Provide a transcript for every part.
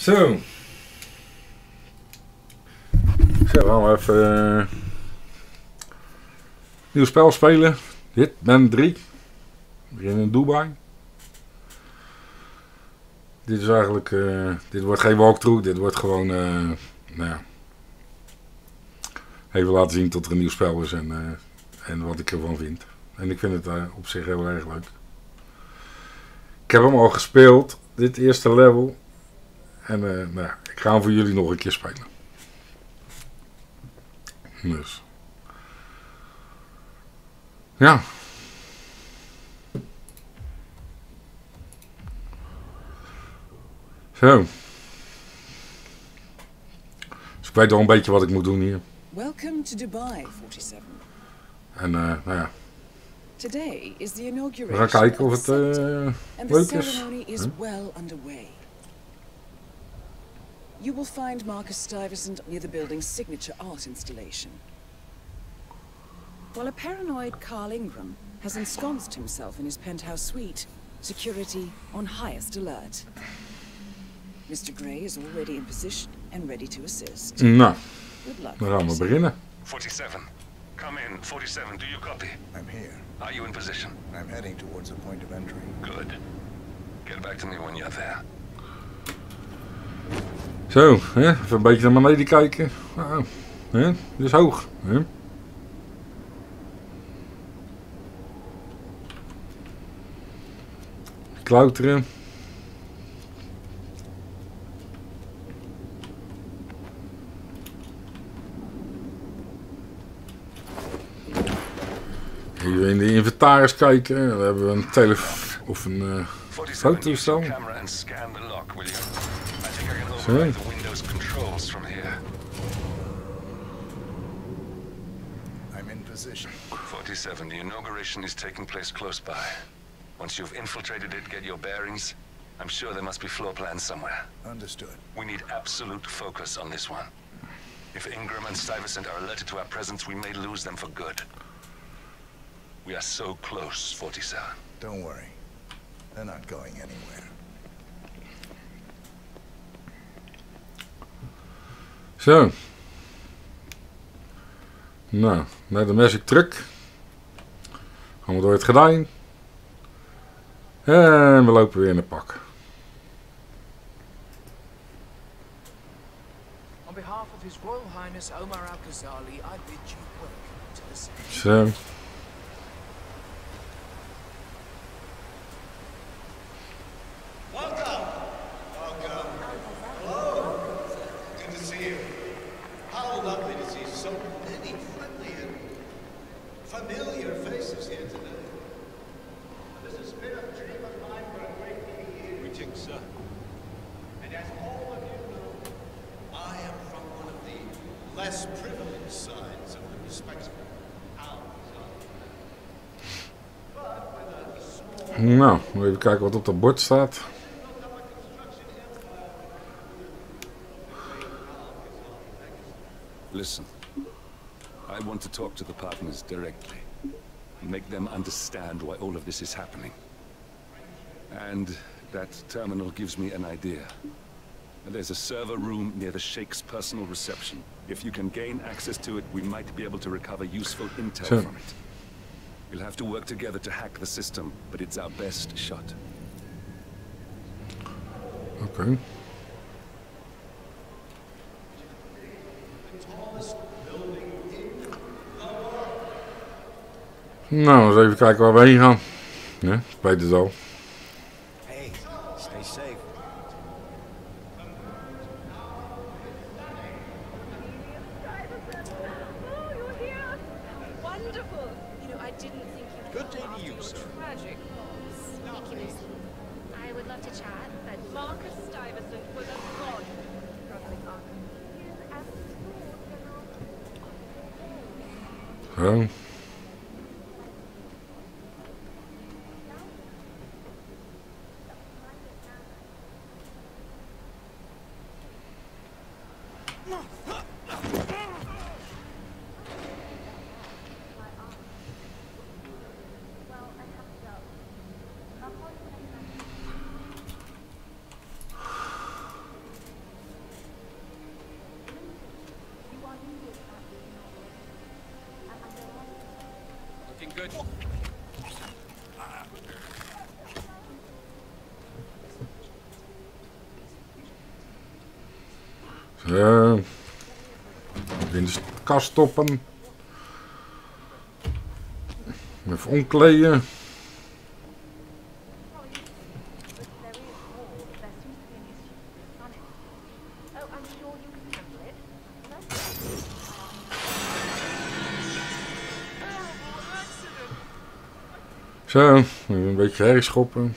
Zo. Zo, gaan we even... eh, nieuw spel spelen. Hitman 3. We beginnen in Dubai. Dit is eigenlijk... eh, dit wordt geen walkthrough. Dit wordt gewoon... eh, nou ja. Even laten zien tot er een nieuw spel is en, en wat ik ervan vind. En ik vind het op zich heel erg leuk. Ik heb hem al gespeeld. Dit eerste level. En eh, nou ja, ik ga hem voor jullie nog een keer spelen. Dus. Ja. Zo. Dus ik weet al een beetje wat ik moet doen hier. Welcome to Dubai, 47. En eh, nou ja, Today is the we inauguration gaan kijken of het the leuk is Huh? Well underway. You will find Marcus Stuyvesant near the building's signature art installation. While a paranoid Carl Ingram has ensconced himself in his penthouse suite, security on highest alert. Mr. Gray is already in position and ready to assist. No. Good luck. dan gaan we 47. beginnen. 47. Come in. 47, do you copy? I'm here. Are you in position? I'm heading towards the point of entry. Good. Get back to me when you're there. Zo, hè? even een beetje naar beneden kijken. Nou, hè? Dit is hoog. Hè? Klauteren. Even in de inventaris kijken. Dan hebben we een telefoon of een uh, 47, use fototoestel. Your camera and scan the lock, will you? I think I can Sorry? the Windows controls from here. I'm in position. 47, the inauguration is taking place close by. Once you've infiltrated it, get your bearings. I'm sure there must be floor plans somewhere. Understood. We need absolute focus on this one. If Ingram and Stuyvesant are alerted to our presence, we may lose them for good. We are so close, 47. Don't worry. They're not going anywhere. Zo. Nou, naar de Magic Truck. Gaan we door het gordijn. En we lopen weer in het pak. On behalf of His Royal Highness Omar Al Ghazali, I bid you welcome to the. Zo. Sir. And as all of you know, I am from one of the less privileged sides of the respectable towns But with a small Nou, even kijken wat op dat bord staat. Listen, I want to talk to the partners directly. Make them understand why all of this is happening. And that terminal gives me an idea. There's a server room near the Sheikh's personal reception. If you can gain access to it, we might be able to recover useful intel Sure. from it. We'll have to work together to hack the system, but it's our best shot. Oké. Nou, eens even kijken waar we heen gaan. Ja, ik weet het al. good. Zo. Eh, in kast stoppen. Even omkleden. Zo, even een beetje herrie schoppen.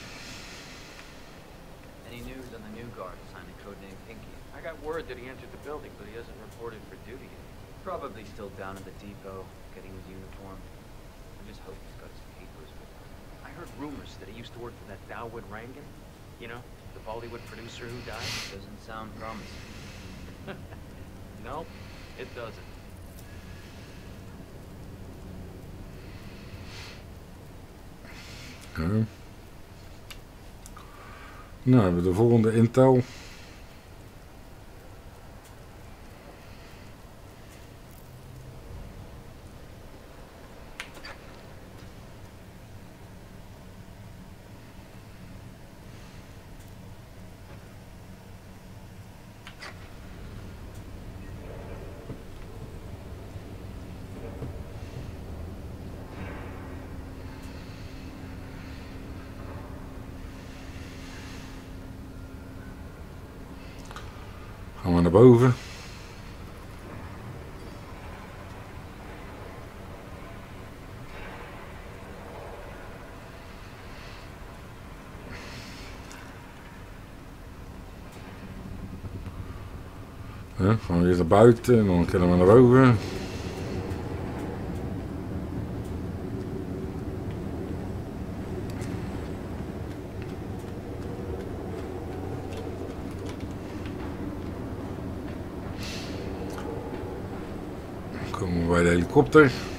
Any news on the new guard assigned to codename Pinky? I got word that he entered the building, but he hasn't reported for duty yet. Probably still down in the depot, getting his uniform. I just hope he's got his papers. I heard rumors that he used to work for that Dawood Rangan. You know, the Bollywood producer who died. Doesn't sound promising. nope, it doesn't. Ja. Nou, hebben we de volgende intel. Naar boven. Ja, gaan we weer naar buiten en dan kunnen we naar boven. Dan komen we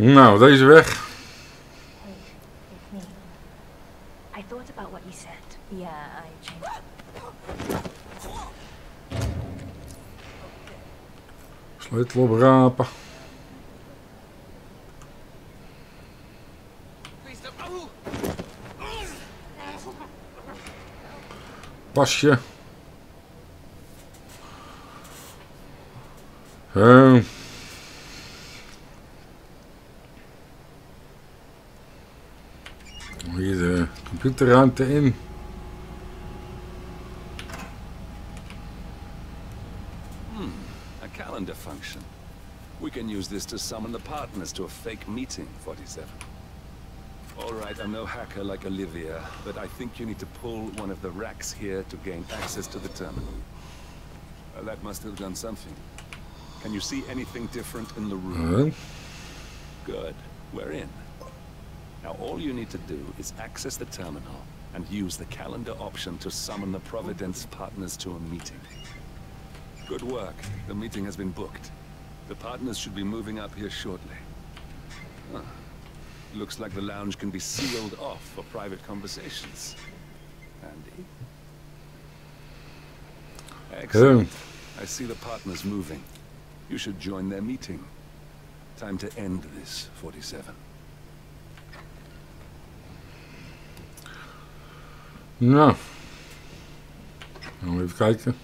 Nou, deze weg. Yeah, I changed. Sleutel oprapen. Pasje. Zo. Hier de computerruimte in. Use this to summon the partners to a fake meeting, 47. All right, I'm no hacker like Olivia, but I think you need to pull one of the racks here to gain access to the terminal. Uh, that must have done something. Can you see anything different in the room? Zo. Good. We're in. Now all you need to do is access the terminal and use the calendar option to summon the Providence partners to a meeting. Good work. The meeting has been booked. The partners should be moving up here shortly. Huh. Looks like the lounge can be sealed off for private conversations. Andy? Excellent. I see the partners moving. You should join their meeting. Time to end this, 47. Nou. Dan even kijken.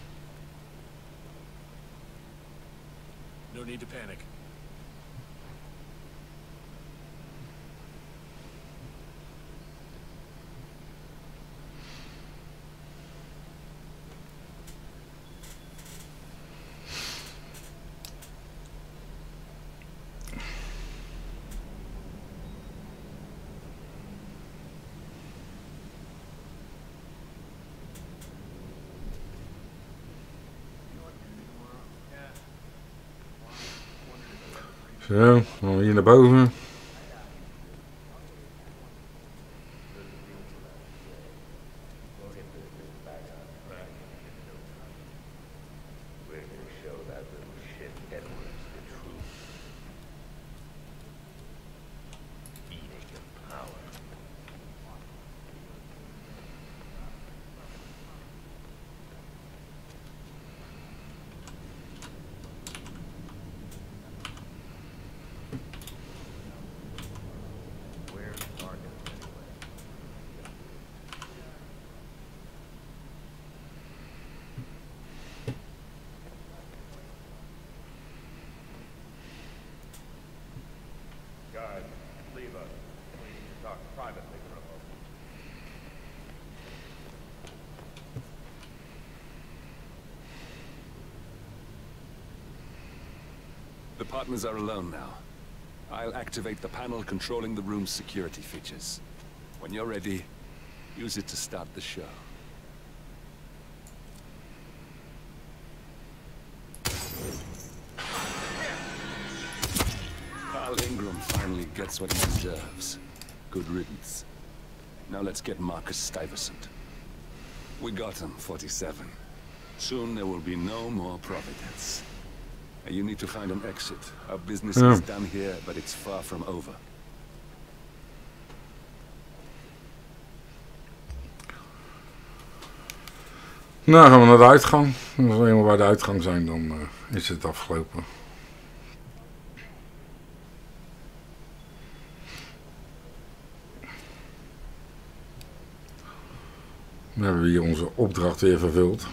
No need to panic. Zo, dan hier naar boven. The partners are alone now. I'll activate the panel controlling the room's security features. When you're ready, use it to start the show. Carl Ingram finally gets what he deserves. Good riddance. Now let's get Marcus Stuyvesant. We got him, 47. Soon there will be no more Providence. And You need to find an exit. Our business is done here, but it's far from over. Nou, gaan we naar de uitgang. Als we eenmaal bij de uitgang zijn, dan eh, is het afgelopen. Dan hebben we hier onze opdracht weer vervuld.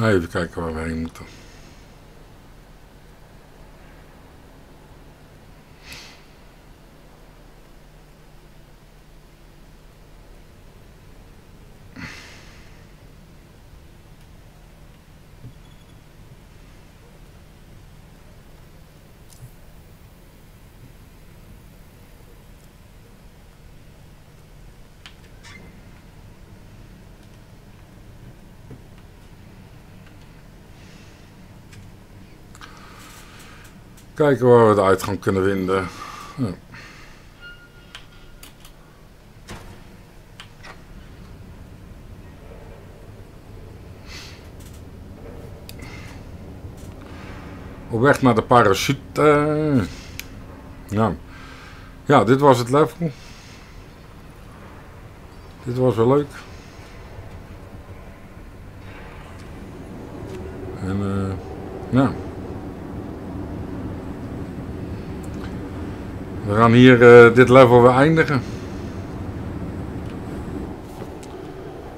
Nou, Even kijken waar we heen moeten. Kijken waar we de uitgang kunnen vinden. Ja. Op weg naar de parachute. Ja. ja, dit was het level. Dit was wel leuk. En eh ja. We gaan hier eh, dit level weer eindigen.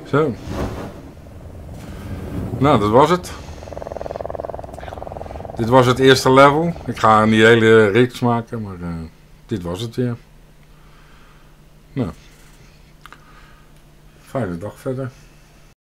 Zo. Nou, dat was het. Dit was het eerste level. Ik ga niet hele reeks maken, maar eh, dit was het weer. Nou. Fijne dag verder.